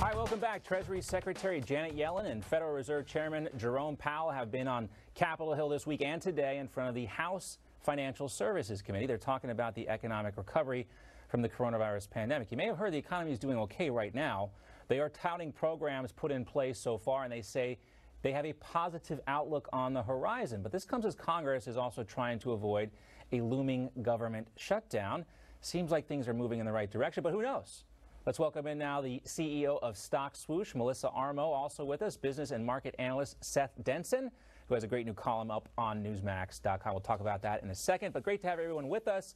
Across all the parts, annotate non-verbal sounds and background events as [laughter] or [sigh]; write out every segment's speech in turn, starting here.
Hi, welcome back. Treasury Secretary Janet Yellen and Federal Reserve Chairman Jerome Powell have been on Capitol Hill this week and today in front of the House Financial Services Committee. They're talking about the economic recovery from the coronavirus pandemic. You may have heard the economy is doing okay right now. They are touting programs put in place so far, and they say they have a positive outlook on the horizon. But this comes as Congress is also trying to avoid a looming government shutdown. Seems like things are moving in the right direction, but who knows? Let's welcome in now the CEO of Stock Swoosh, Melissa Armo, also with us, business and market analyst Seth Denson, who has a great new column up on Newsmax.com. We'll talk about that in a second, but great to have everyone with us.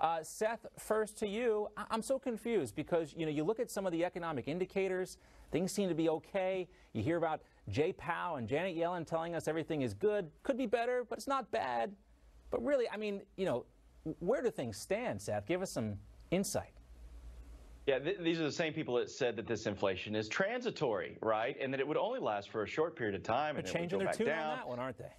Uh, Seth, first to you. I- I'm so confused because you know you look at some of the economic indicators, things seem to be okay. You hear about Jay Powell and Janet Yellen telling us everything is good, could be better, but it's not bad. But really, I mean, you know, where do things stand, Seth? Give us some insight. Yeah, th- these are the same people that said that this inflation is transitory, right? And that it would only last for a short period of time They're and it changing their go back tune down. on that one, aren't they?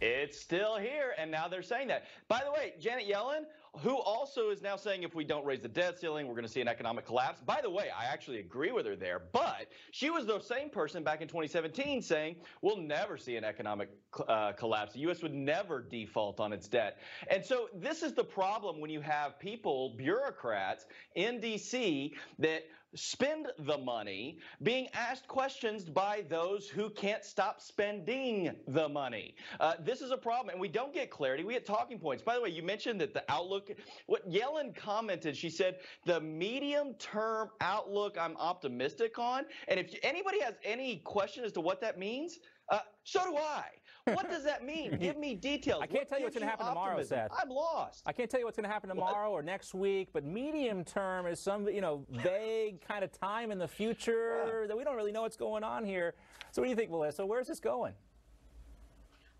It's still here, and now they're saying that. By the way, Janet Yellen, who also is now saying if we don't raise the debt ceiling, we're going to see an economic collapse. By the way, I actually agree with her there, but she was the same person back in 2017 saying we'll never see an economic uh, collapse. The U.S. would never default on its debt. And so this is the problem when you have people, bureaucrats in D.C., that spend the money being asked questions by those who can't stop spending the money. Uh, this is a problem, and we don't get clarity. We get talking points. By the way, you mentioned that the outlook, what Yellen commented, she said, the medium term outlook I'm optimistic on. And if anybody has any question as to what that means, uh, so do I. What does that mean? Give me details. I can't What tell you what's gonna happen tomorrow. Seth. I'm lost. I can't tell you what's going to happen tomorrow or next week, but medium term is some, you know, vague kind of time in the future that we don't really know what's going on here. So what do you think, Melissa? Where's this going?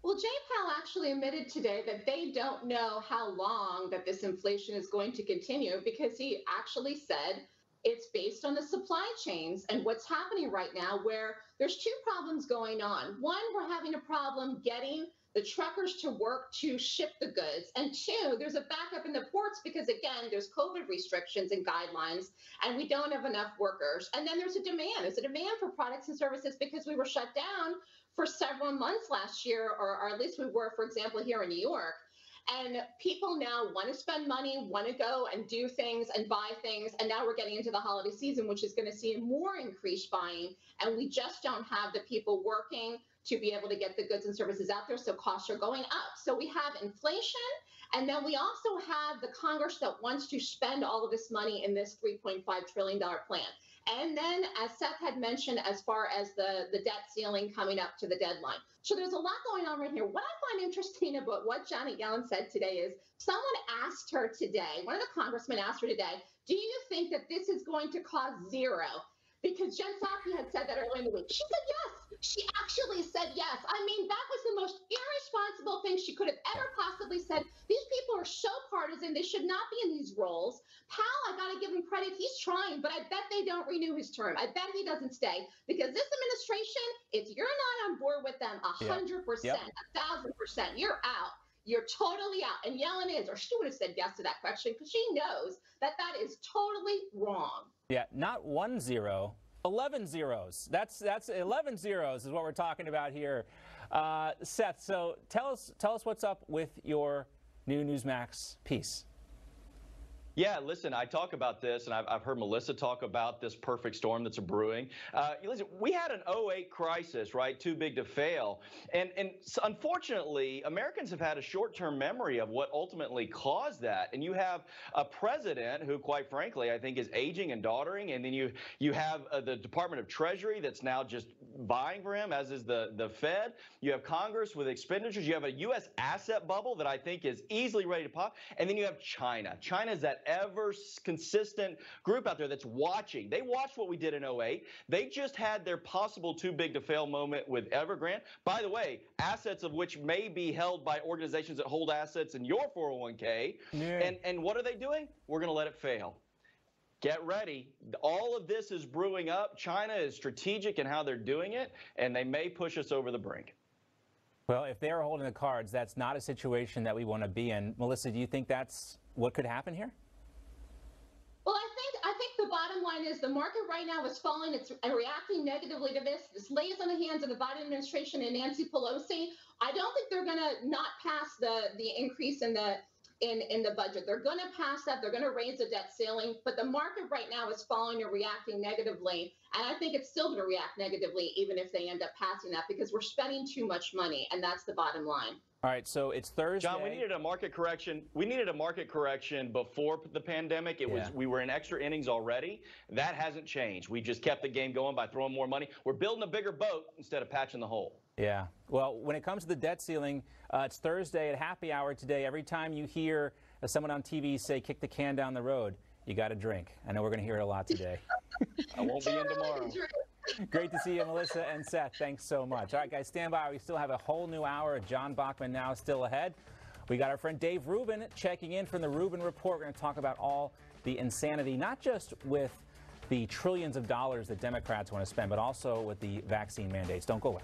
Well, Jay Powell actually admitted today that they don't know how long that this inflation is going to continue because he actually said it's based on the supply chains and what's happening right now where there's two problems going on. One, we're having a problem getting the truckers to work to ship the goods. And two, there's a backup in the ports because again, there's COVID restrictions and guidelines and we don't have enough workers. And then there's a demand. There's a demand for products and services because we were shut down for several months last year, or, or at least we were, for example, here in New York. And people now want to spend money, want to go and do things and buy things. And now we're getting into the holiday season, which is going to see more increased buying. And we just don't have the people working to be able to get the goods and services out there. So costs are going up. So we have inflation. And then we also have the Congress that wants to spend all of this money in this $3.5 trillion plan. And then, as Seth had mentioned, as far as the, the debt ceiling coming up to the deadline. So there's a lot going on right here. What I find interesting about what Janet Yellen said today is someone asked her today, one of the congressmen asked her today, do you think that this is going to cause zero? Because Jen Psaki had said that earlier in the week. She said yes. She actually said yes. I mean, that was the most irresponsible thing she could have ever possibly said. These people are so partisan. They should not be in these roles. Powell, I got to give him credit. He's trying, but I bet they don't renew his term. I bet he doesn't stay because this administration, if you're not on board with them, a hundred percent, a thousand percent, you're out. You're totally out. And Yellen is, or she would have said yes to that question because she knows that that is totally wrong. Yeah, not one zero, 11 zeros. That's that's 11 zeros is what we're talking about here. Uh, Seth, so tell us tell us what's up with your new Newsmax piece. Yeah, listen, I talk about this, and I've, I've heard Melissa talk about this perfect storm that's brewing. Uh, listen, we had an 08 crisis, right? Too big to fail. And, and unfortunately, Americans have had a short term memory of what ultimately caused that. And you have a president who, quite frankly, I think is aging and doddering. And then you, you have uh, the Department of Treasury that's now just vying for him, as is the, the Fed. You have Congress with expenditures. You have a U.S. asset bubble that I think is easily ready to pop. And then you have China. China is that ever consistent group out there that's watching. They watched what we did in 08. They just had their possible too big to fail moment with Evergrande. By the way, assets of which may be held by organizations that hold assets in your 401k. Yeah. And, and what are they doing? We're going to let it fail. Get ready. All of this is brewing up. China is strategic in how they're doing it, and they may push us over the brink. Well, if they are holding the cards, that's not a situation that we want to be in. Melissa, do you think that's what could happen here? Well, I think I think the bottom line line is the market right now is falling. It's reacting negatively to this. This lays on the hands of the Biden administration and Nancy Pelosi. I don't think they're going to not pass the the increase in the in in the budget. They're going to pass that. They're going to raise the debt ceiling, but the market right now is falling and reacting negatively. And I think it's still going to react negatively even if they end up passing that because we're spending too much money, and that's the bottom line. All right, so it's Thursday. John, we needed a market correction. We needed a market correction before the pandemic. It was we were in extra innings already. That hasn't changed. We just kept the game going by throwing more money. We're building a bigger boat instead of patching the hole. Yeah. Well, when it comes to the debt ceiling, uh, it's Thursday at happy hour today. Every time you hear uh, someone on TV say, kick the can down the road, you got to drink. I know we're going to hear it a lot today. [laughs] I won't be in tomorrow. [laughs] Great to see you, Melissa and Seth. Thanks so much. All right, guys, stand by. We still have a whole new hour of John Bachman now still ahead. We got our friend Dave Rubin checking in from the Rubin Report. We're going to talk about all the insanity, not just with the trillions of dollars that Democrats want to spend, but also with the vaccine mandates. Don't go away.